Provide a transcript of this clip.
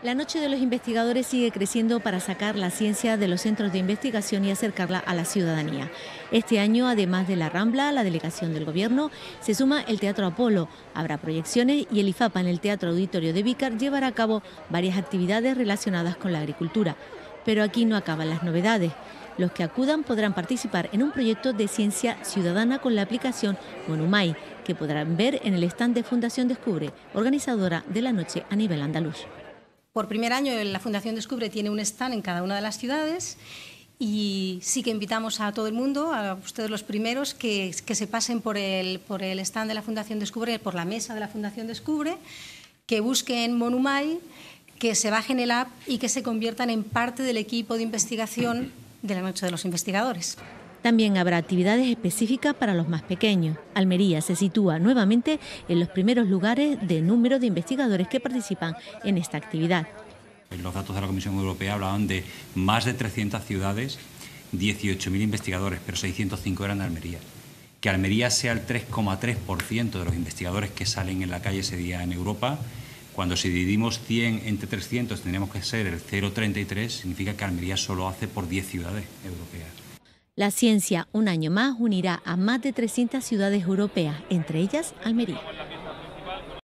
La Noche de los Investigadores sigue creciendo para sacar la ciencia de los centros de investigación y acercarla a la ciudadanía. Este año, además de la Rambla, la delegación del Gobierno, se suma el Teatro Apolo. Habrá proyecciones y el IFAPA en el Teatro Auditorio de Vícar llevará a cabo varias actividades relacionadas con la agricultura. Pero aquí no acaban las novedades. Los que acudan podrán participar en un proyecto de ciencia ciudadana con la aplicación Monumay, que podrán ver en el stand de Fundación Descubre, organizadora de la noche a nivel andaluz. Por primer año la Fundación Descubre tiene un stand en cada una de las ciudades y sí que invitamos a todo el mundo, a ustedes los primeros, que, se pasen por el, por el stand de la Fundación Descubre, por la mesa de la Fundación Descubre, que busquen Monumay, que se bajen el app y que se conviertan en parte del equipo de investigación de la Noche de los Investigadores. También habrá actividades específicas para los más pequeños. Almería se sitúa nuevamente en los primeros lugares de número de investigadores que participan en esta actividad. Los datos de la Comisión Europea hablaban de más de 300 ciudades, 18.000 investigadores, pero 605 eran de Almería. Que Almería sea el 3,3% de los investigadores que salen en la calle ese día en Europa, cuando si dividimos 100 entre 300 tendríamos que ser el 0,33, significa que Almería solo hace por 10 ciudades europeas. La ciencia, un año más, unirá a más de 300 ciudades europeas, entre ellas Almería.